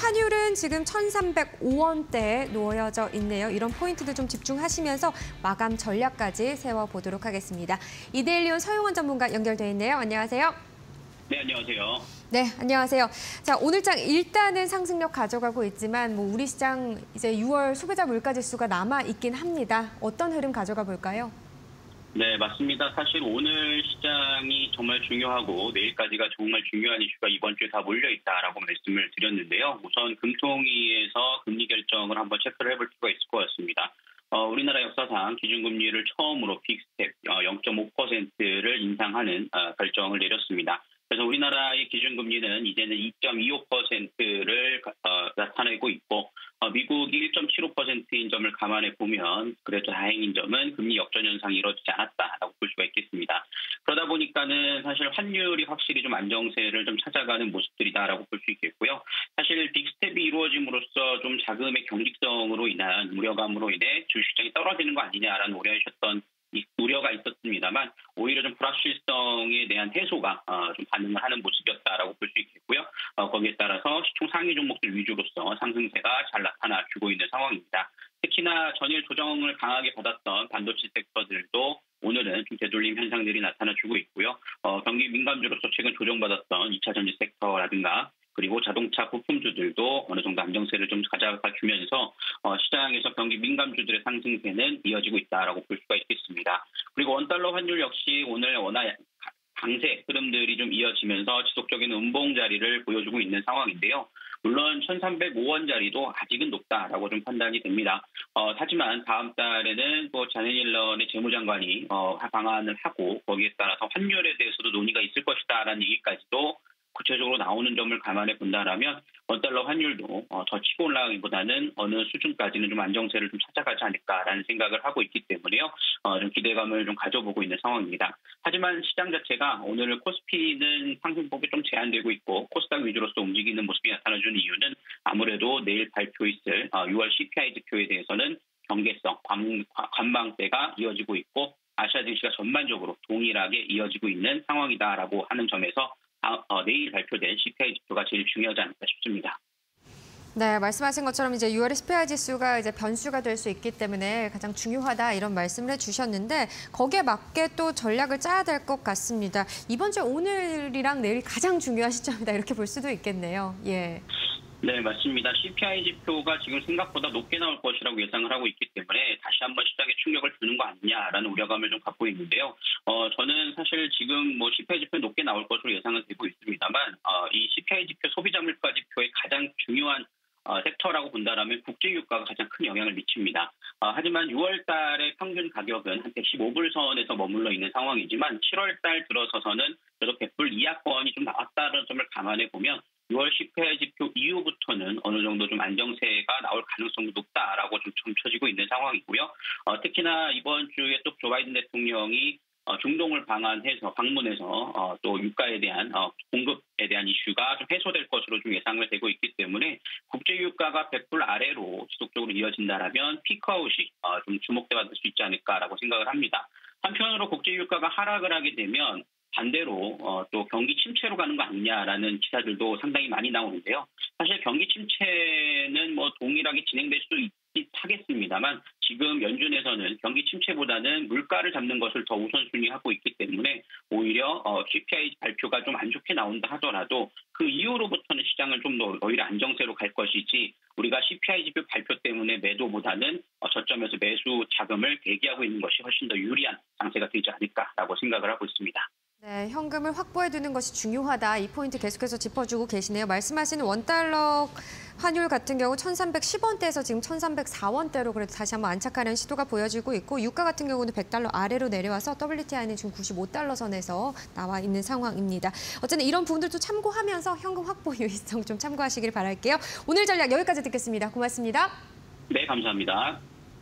환율은 지금 1,305원대에 놓여져 있네요. 이런 포인트들 좀 집중하시면서 마감 전략까지 세워보도록 하겠습니다. 이데일리온 서용원 전문가 연결돼 있네요. 안녕하세요. 네, 안녕하세요. 네, 안녕하세요. 자, 오늘장 일단은 상승력 가져가고 있지만 뭐 우리 시장 이제 6월 소비자 물가 지수가 남아 있긴 합니다. 어떤 흐름 가져가 볼까요? 네, 맞습니다. 사실 오늘 시장이 정말 중요하고 내일까지가 정말 중요한 이슈가 이번 주에 다 몰려 있다라고 말씀을 드렸는데요. 우선 금통위에서 금리 결정을 한번 체크를 해볼 필요가 있을 것 같습니다. 어, 우리나라 역사상 기준금리를 처음으로 big step 어, 0.5%를 인상하는 어, 결정을 내렸습니다. 그래서 우리나라의 기준금리는 이제는 2.25%를 어, 나타내고 있고 어, 미국이 1.75%인 점을 감안해 보면 그래도 다행인 점은 금리 역전 현상이 이루어지지 않았다라고 볼 수가 있겠습니다. 그러다 보니까는 사실 환율이 확실히 좀 안정세를 좀 찾아가는 모습들이다라고 볼 수 있겠고요. 사실 빅스텝이 이루어짐으로써 좀 자금의 경직성으로 인한 우려감으로 인해 주식시장이 떨어지는 거 아니냐라는 우려하셨던 우려가 있었습니다만 오히려 좀 불확실성에 대한 해소가 어, 좀 반응을 하는 모습이었다라고 볼 수 있겠고요. 어, 거기에 따라서 시총 상위 종목들 위주로서 상승세가 잘 나타나 주고 있는 상황입니다. 특히나 전일 조정을 강하게 받았던 반도체 섹터들도 오늘은 좀 되돌림 현상들이 나타나 주고 있고요. 어, 경기 민감주로서 최근 조정받았던 2차 전지 섹터라든가 그리고 자동차 부품주들도 어느 정도 안정세를 좀 가져가 주면서 어, 시장에서 경기 민감주들의 상승세는 이어지고 있다라고 볼 수가 있겠습니다. 그리고 원달러 환율 역시 오늘 워낙 강세 흐름들이 좀 이어지면서 지속적인 음봉 자리를 보여주고 있는 상황인데요. 물론 1,305원짜리도 아직은 높다라고 좀 판단이 됩니다. 어, 하지만 다음 달에는 또 자네 옐런의 재무장관이 어, 방안을 하고 거기에 따라서 환율에 대해서도 논의가 있을 것이다라는 얘기까지도 구체적으로 나오는 점을 감안해 본다라면 원달러 환율도 어, 더 치고 올라가기보다는 어느 수준까지는 좀 안정세를 좀 찾아가지 않을까라는 생각을 하고 있기 때문에요. 어, 좀 기대감을 좀 가져보고 있는 상황입니다. 하지만 시장 자체가 오늘 코스피는 상승폭이 좀 제한되고 있고 코스닥 위주로서 움직이는 모습이 나타나주는 이유는 아무래도 내일 발표 있을 6월 어, CPI 지표에 대해서는 경계성, 관, 관망세가 이어지고 있고 아시아 증시가 전반적으로 동일하게 이어지고 있는 상황이다라고 하는 점에서 아, 어, 내일 발표된 CPI 지표가 제일 중요하지 않을까 싶습니다. 네, 말씀하신 것처럼 이제 6월의 CPI 지수가 이제 변수가 될 수 있기 때문에 가장 중요하다 이런 말씀을 해주셨는데 거기에 맞게 또 전략을 짜야 될 것 같습니다. 이번 주 오늘이랑 내일이 가장 중요한 시점이다 이렇게 볼 수도 있겠네요. 예. 네, 맞습니다. CPI 지표가 지금 생각보다 높게 나올 것이라고 예상을 하고 있기 때문에 다시 한번 시장에 충격을 주는 거 아니냐라는 우려감을 좀 갖고 있는데요. 어, 저는 사실 지금 뭐 CPI 지표 높게 나올 것으로 예상은 되고 있습니다만, 어, 이 CPI 지표 소비자 물가 지표의 가장 중요한 어, 섹터라고 본다면 국제유가가 가장 큰 영향을 미칩니다. 어, 하지만 6월 달의 평균 가격은 한 115불 선에서 머물러 있는 상황이지만 7월 달 들어서서는 그래도 100불 이하권이 좀 나왔다는 점을 감안해 보면 6월 10회 지표 이후부터는 어느 정도 좀 안정세가 나올 가능성이 높다라고 좀 점쳐지고 있는 상황이고요. 어, 특히나 이번 주에 또 조 바이든 대통령이 어, 중동을 방한해서 방문해서 어, 또 유가에 대한 어, 공급에 대한 이슈가 좀 해소될 것으로 좀 예상을 되고 있기 때문에 국제 유가가 100불 아래로 지속적으로 이어진다라면 피크아웃이 어, 좀 주목돼 받을 수 있지 않을까라고 생각을 합니다. 한편으로 국제 유가가 하락을 하게 되면 반대로 어, 또 경기 침체로 가는 거 아니냐라는 기사들도 상당히 많이 나오는데요. 사실 경기 침체는 뭐 동일하게 진행될 수도 있긴 하겠습니다만 지금 연준에서는 경기 침체보다는 물가를 잡는 것을 더 우선순위하고 있기 때문에 오히려 어, CPI 발표가 좀 안 좋게 나온다 하더라도 그 이후로부터는 시장을 좀 더 오히려 안정세로 갈 것이지 우리가 CPI 지표 발표 때문에 매도보다는 어, 저점에서 매수 자금을 대기하고 있는 것이 훨씬 더 유리한 상태가 되지 않을까라고 생각을 하고 있습니다. 네, 현금을 확보해두는 것이 중요하다. 이 포인트 계속해서 짚어주고 계시네요. 말씀하신 원달러 환율 같은 경우 1,310원대에서 지금 1,304원대로 그래도 다시 한번 안착하는 시도가 보여지고 있고 유가 같은 경우는 100달러 아래로 내려와서 WTI는 지금 95달러 선에서 나와 있는 상황입니다. 어쨌든 이런 부분들도 참고하면서 현금 확보 유의성 좀 참고하시길 바랄게요. 오늘 전략 여기까지 듣겠습니다. 고맙습니다. 네, 감사합니다.